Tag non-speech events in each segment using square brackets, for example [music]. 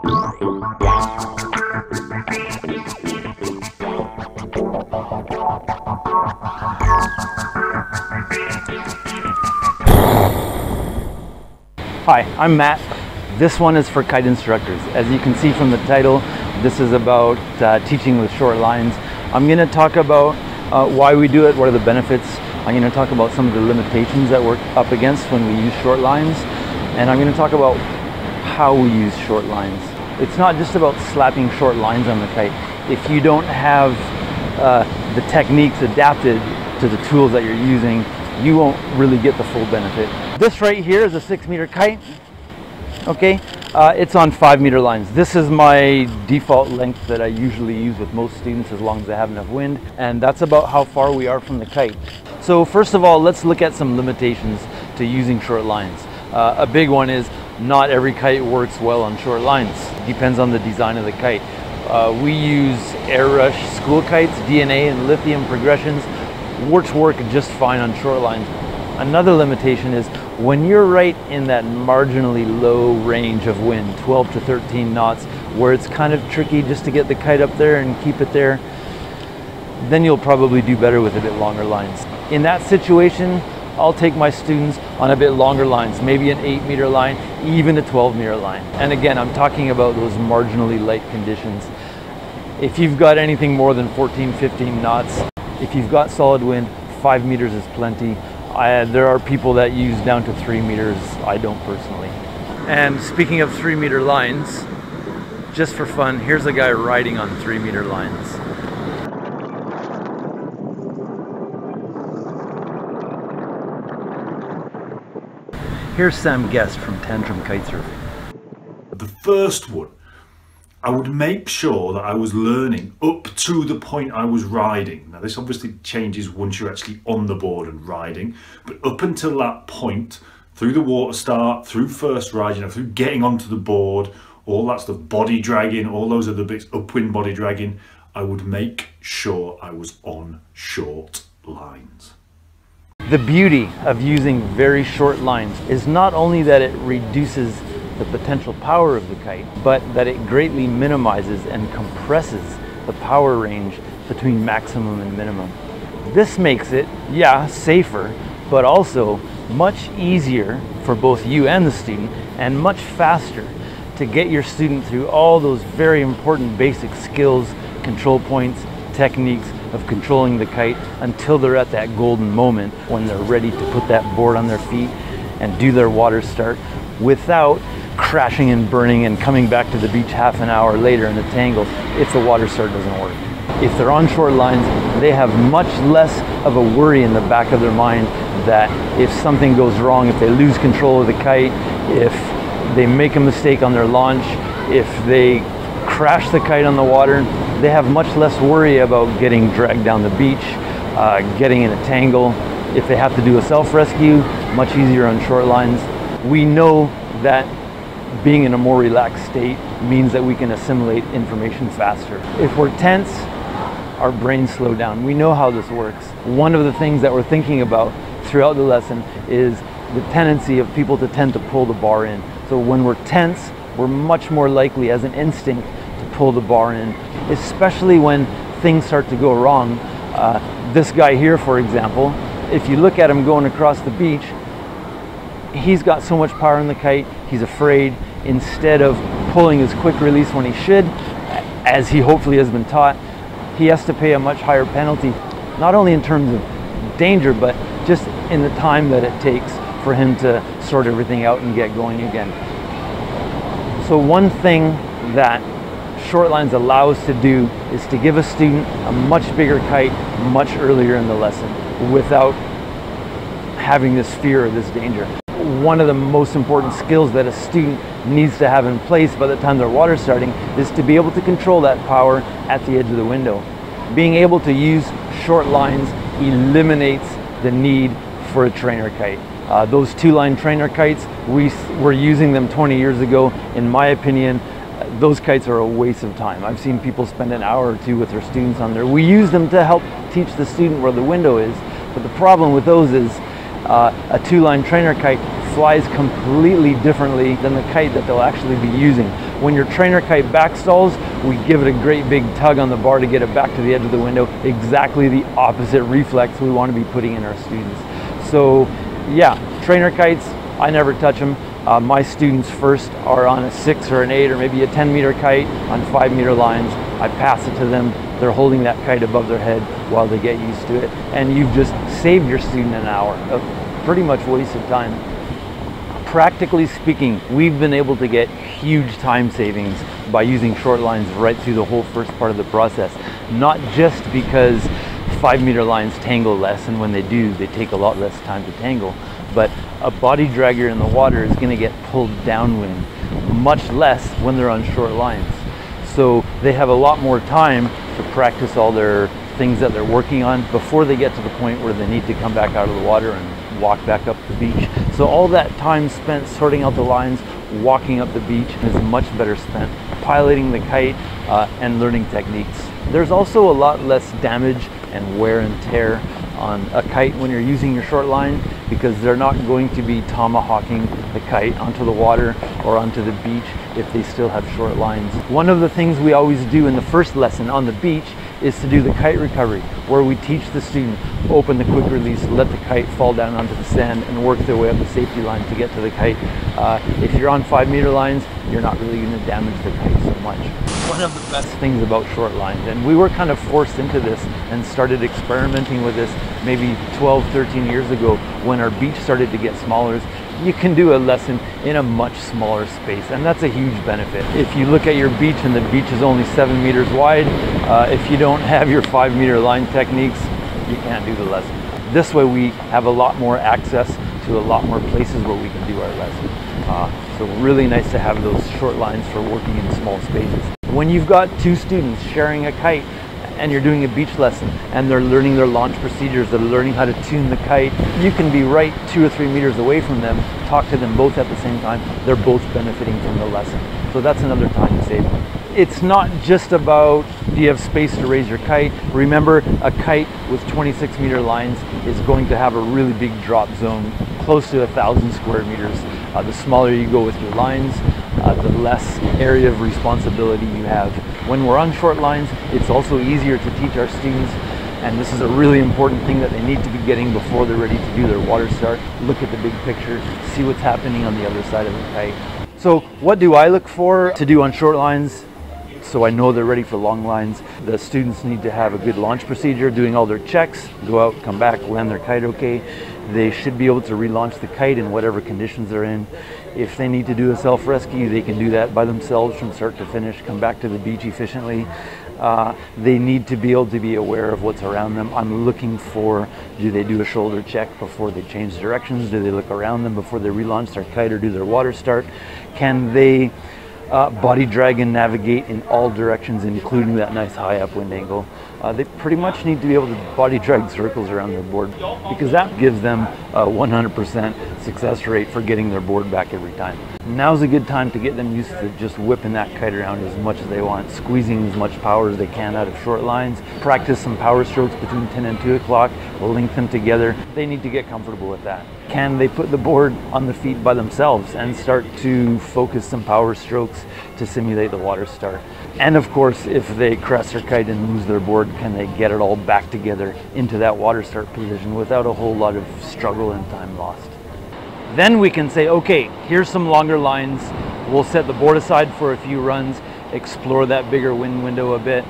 Hi, I'm Matt. This one is for kite instructors. As you can see from the title, this is about uh, teaching with short lines. I'm going to talk about uh, why we do it, what are the benefits. I'm going to talk about some of the limitations that we're up against when we use short lines. And I'm going to talk about how we use short lines. It's not just about slapping short lines on the kite. If you don't have uh, the techniques adapted to the tools that you're using, you won't really get the full benefit. This right here is a six meter kite. Okay, uh, it's on five meter lines. This is my default length that I usually use with most students as long as they have enough wind. And that's about how far we are from the kite. So first of all, let's look at some limitations to using short lines. Uh, a big one is not every kite works well on short lines. Depends on the design of the kite. Uh, we use Airush school kites, DNA and lithium progressions. Works work just fine on short lines. Another limitation is when you're right in that marginally low range of wind, 12 to 13 knots, where it's kind of tricky just to get the kite up there and keep it there, then you'll probably do better with a bit longer lines. In that situation, I'll take my students on a bit longer lines, maybe an 8 meter line, even a 12 meter line. And again, I'm talking about those marginally light conditions. If you've got anything more than 14, 15 knots, if you've got solid wind, 5 meters is plenty. I, there are people that use down to 3 meters, I don't personally. And speaking of 3 meter lines, just for fun, here's a guy riding on 3 meter lines. Here's Sam Guest from Tantrum Kitesurfing. The first one, I would make sure that I was learning up to the point I was riding. Now, this obviously changes once you're actually on the board and riding, but up until that point, through the water start, through first ride, you know, through getting onto the board, all that stuff, body dragging, all those other bits, upwind body dragging, I would make sure I was on short lines. The beauty of using very short lines is not only that it reduces the potential power of the kite, but that it greatly minimizes and compresses the power range between maximum and minimum. This makes it, yeah, safer, but also much easier for both you and the student and much faster to get your student through all those very important basic skills, control points, techniques of controlling the kite until they're at that golden moment when they're ready to put that board on their feet and do their water start without crashing and burning and coming back to the beach half an hour later in a tangle if the water start doesn't work. If they're on short lines, they have much less of a worry in the back of their mind that if something goes wrong, if they lose control of the kite, if they make a mistake on their launch, if they crash the kite on the water, they have much less worry about getting dragged down the beach, uh, getting in a tangle. If they have to do a self-rescue, much easier on short lines. We know that being in a more relaxed state means that we can assimilate information faster. If we're tense, our brains slow down. We know how this works. One of the things that we're thinking about throughout the lesson is the tendency of people to tend to pull the bar in. So when we're tense, we're much more likely as an instinct pull the bar in, especially when things start to go wrong. Uh, this guy here, for example, if you look at him going across the beach, he's got so much power in the kite, he's afraid. Instead of pulling his quick release when he should, as he hopefully has been taught, he has to pay a much higher penalty, not only in terms of danger, but just in the time that it takes for him to sort everything out and get going again. So one thing that short lines allow us to do is to give a student a much bigger kite much earlier in the lesson without having this fear or this danger. One of the most important skills that a student needs to have in place by the time they're water starting is to be able to control that power at the edge of the window. Being able to use short lines eliminates the need for a trainer kite. Uh, those two-line trainer kites, we were using them 20 years ago. In my opinion, those kites are a waste of time. I've seen people spend an hour or two with their students on there. We use them to help teach the student where the window is, but the problem with those is uh, a two-line trainer kite flies completely differently than the kite that they'll actually be using. When your trainer kite backstalls, we give it a great big tug on the bar to get it back to the edge of the window. Exactly the opposite reflex we want to be putting in our students. So yeah, trainer kites, I never touch them. Uh, my students first are on a six or an eight or maybe a 10 meter kite on five meter lines. I pass it to them. They're holding that kite above their head while they get used to it. And you've just saved your student an hour of pretty much wasted time. Practically speaking, we've been able to get huge time savings by using short lines right through the whole first part of the process. Not just because five meter lines tangle less and when they do, they take a lot less time to tangle, but a body dragger in the water is going to get pulled downwind much less when they're on short lines. So they have a lot more time to practice all their things that they're working on before they get to the point where they need to come back out of the water and walk back up the beach. So all that time spent sorting out the lines, walking up the beach is much better spent piloting the kite uh, and learning techniques. There's also a lot less damage and wear and tear on a kite when you're using your short line because they're not going to be tomahawking the kite onto the water or onto the beach if they still have short lines. One of the things we always do in the first lesson on the beach is to do the kite recovery where we teach the student open the quick release, let the kite fall down onto the sand and work their way up the safety line to get to the kite. Uh, if you're on five meter lines, you're not really going to damage the kite so much. One of the best things about short lines, and we were kind of forced into this and started experimenting with this maybe 12, 13 years ago when our beach started to get smaller, you can do a lesson in a much smaller space and that's a huge benefit. If you look at your beach and the beach is only seven meters wide, uh, if you don't [laughs] have your five meter line techniques, you can't do the lesson. This way we have a lot more access to a lot more places where we can do our lesson. Uh, so really nice to have those short lines for working in small spaces. When you've got two students sharing a kite and you're doing a beach lesson and they're learning their launch procedures, they're learning how to tune the kite, you can be right two or three meters away from them, talk to them both at the same time. They're both benefiting from the lesson. So that's another time saving. It's not just about do you have space to raise your kite. Remember, a kite with 26 meter lines is going to have a really big drop zone, close to a thousand square meters. Uh, the smaller you go with your lines, uh, the less area of responsibility you have. When we're on short lines, it's also easier to teach our students and this is a really important thing that they need to be getting before they're ready to do their water start. Look at the big picture, see what's happening on the other side of the kite. So what do I look for to do on short lines? So I know they're ready for long lines. The students need to have a good launch procedure, doing all their checks, go out, come back, land their kite okay. They should be able to relaunch the kite in whatever conditions they're in. If they need to do a self-rescue, they can do that by themselves from start to finish, come back to the beach efficiently. Uh, they need to be able to be aware of what's around them. I'm looking for, do they do a shoulder check before they change directions? Do they look around them before they relaunch their kite or do their water start? Can they uh, body drag and navigate in all directions, including that nice high upwind angle. Uh, they pretty much need to be able to body drag circles around their board because that gives them a 100% success rate for getting their board back every time. Now's a good time to get them used to just whipping that kite around as much as they want, squeezing as much power as they can out of short lines, practice some power strokes between 10 and 2 o'clock, link them together. They need to get comfortable with that. Can they put the board on the feet by themselves and start to focus some power strokes to simulate the water start? And of course, if they crash their kite and lose their board, can they get it all back together into that water start position without a whole lot of struggle and time lost? Then we can say, okay, here's some longer lines. We'll set the board aside for a few runs, explore that bigger wind window a bit,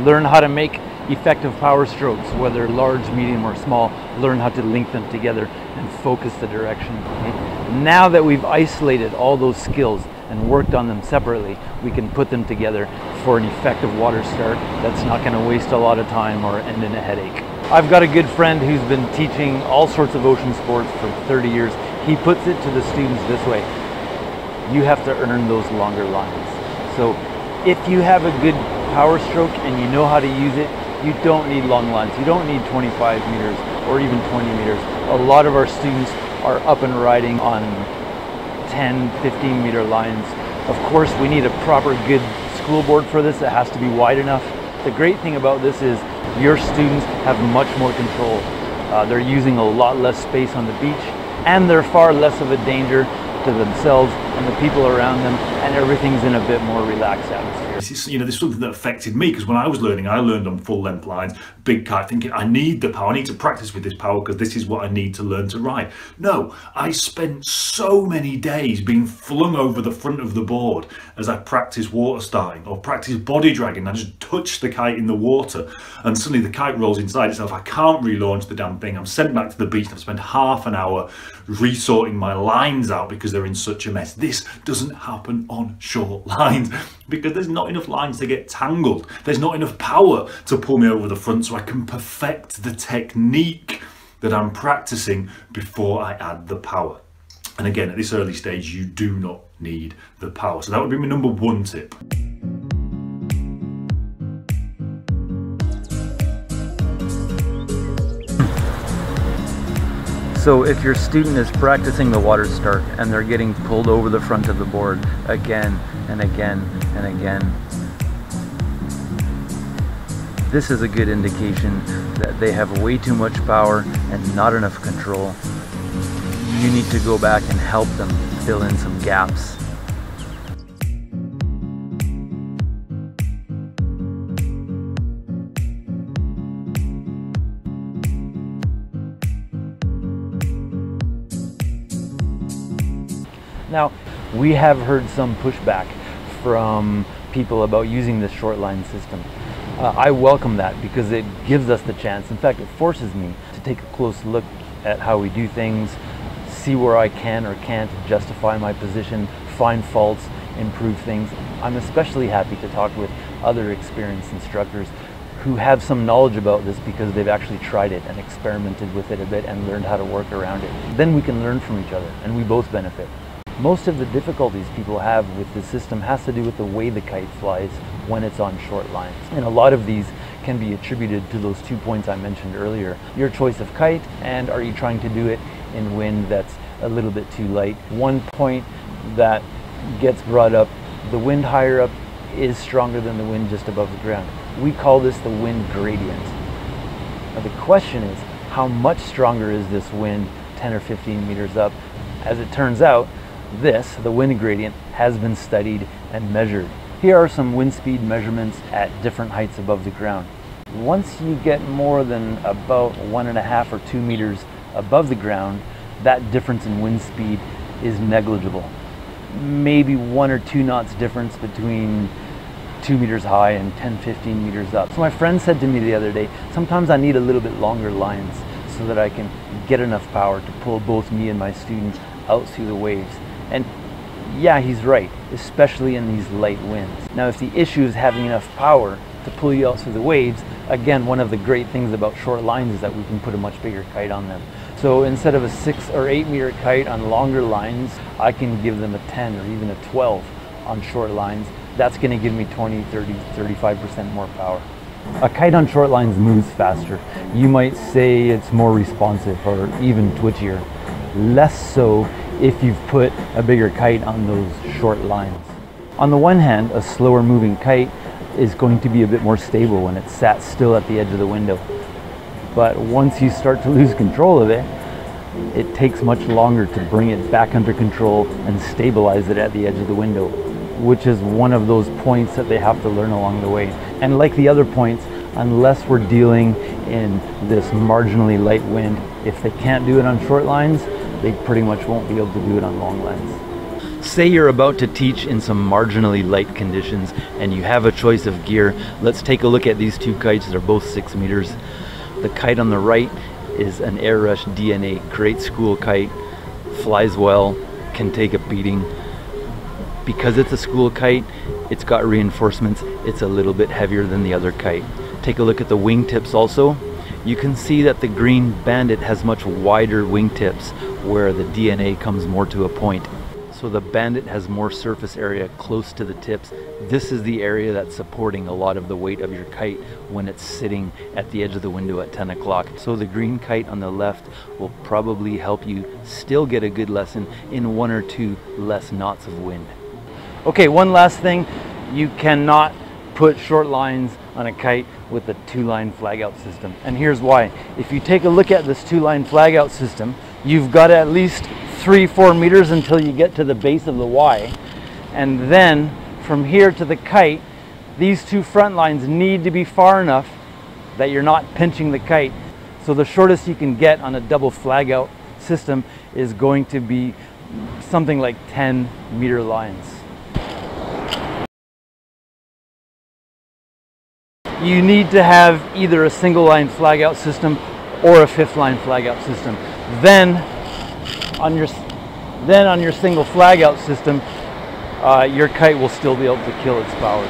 learn how to make effective power strokes, whether large, medium, or small, learn how to link them together and focus the direction. Okay? Now that we've isolated all those skills and worked on them separately, we can put them together for an effective water start that's not going to waste a lot of time or end in a headache. I've got a good friend who's been teaching all sorts of ocean sports for 30 years. He puts it to the students this way. You have to earn those longer lines. So if you have a good power stroke and you know how to use it, you don't need long lines. You don't need 25 meters or even 20 meters. A lot of our students are up and riding on 10, 15 meter lines. Of course, we need a proper good school board for this. It has to be wide enough. The great thing about this is your students have much more control. Uh, they're using a lot less space on the beach and they're far less of a danger to themselves and the people around them, and everything's in a bit more relaxed atmosphere. This is, you know, this is something that affected me because when I was learning, I learned on full length lines, big kite, thinking I need the power, I need to practice with this power because this is what I need to learn to ride. No, I spent so many days being flung over the front of the board as I practiced water starting or practice body dragging. I just touch the kite in the water and suddenly the kite rolls inside itself. I can't relaunch the damn thing. I'm sent back to the beach and I've spent half an hour resorting my lines out because they're in such a mess. This doesn't happen on short lines because there's not enough lines to get tangled. There's not enough power to pull me over the front so I can perfect the technique that I'm practicing before I add the power. And again, at this early stage, you do not need the power. So that would be my number one tip. So if your student is practicing the water start and they're getting pulled over the front of the board again and again and again, this is a good indication that they have way too much power and not enough control. You need to go back and help them fill in some gaps. Now, we have heard some pushback from people about using this short line system. Uh, I welcome that because it gives us the chance, in fact, it forces me to take a close look at how we do things, see where I can or can't justify my position, find faults, improve things. I'm especially happy to talk with other experienced instructors who have some knowledge about this because they've actually tried it and experimented with it a bit and learned how to work around it. Then we can learn from each other and we both benefit. Most of the difficulties people have with the system has to do with the way the kite flies when it's on short lines. And a lot of these can be attributed to those two points I mentioned earlier. Your choice of kite and are you trying to do it in wind that's a little bit too light. One point that gets brought up, the wind higher up is stronger than the wind just above the ground. We call this the wind gradient. Now the question is, how much stronger is this wind 10 or 15 meters up? As it turns out, this, the wind gradient, has been studied and measured. Here are some wind speed measurements at different heights above the ground. Once you get more than about one and a half or two meters above the ground, that difference in wind speed is negligible. Maybe one or two knots difference between two meters high and 10, 15 meters up. So my friend said to me the other day, sometimes I need a little bit longer lines so that I can get enough power to pull both me and my students out through the waves. And yeah, he's right, especially in these light winds. Now, if the issue is having enough power to pull you out through the waves, again, one of the great things about short lines is that we can put a much bigger kite on them. So instead of a six or eight meter kite on longer lines, I can give them a 10 or even a 12 on short lines. That's gonna give me 20, 30, 35% more power. A kite on short lines moves faster. You might say it's more responsive or even twitchier. Less so if you've put a bigger kite on those short lines. On the one hand, a slower moving kite is going to be a bit more stable when it's sat still at the edge of the window. But once you start to lose control of it, it takes much longer to bring it back under control and stabilize it at the edge of the window, which is one of those points that they have to learn along the way. And like the other points, unless we're dealing in this marginally light wind, if they can't do it on short lines, they pretty much won't be able to do it on long lines. Say you're about to teach in some marginally light conditions and you have a choice of gear. Let's take a look at these two kites. They're both six meters. The kite on the right is an Airush DNA, great school kite, flies well, can take a beating. Because it's a school kite, it's got reinforcements, it's a little bit heavier than the other kite. Take a look at the wingtips also. You can see that the green bandit has much wider wingtips where the DNA comes more to a point. So the bandit has more surface area close to the tips. This is the area that's supporting a lot of the weight of your kite when it's sitting at the edge of the window at 10 o'clock. So the green kite on the left will probably help you still get a good lesson in one or two less knots of wind. Okay, one last thing. You cannot put short lines on a kite with a two-line flag out system. And here's why. If you take a look at this two-line flag out system, you've got at least three, four meters until you get to the base of the Y. And then from here to the kite, these two front lines need to be far enough that you're not pinching the kite. So the shortest you can get on a double flag out system is going to be something like 10 meter lines. You need to have either a single line flag out system or a fifth line flag out system. Then on your then on your single flag out system, uh, your kite will still be able to kill its power.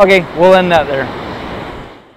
Okay, we'll end that there.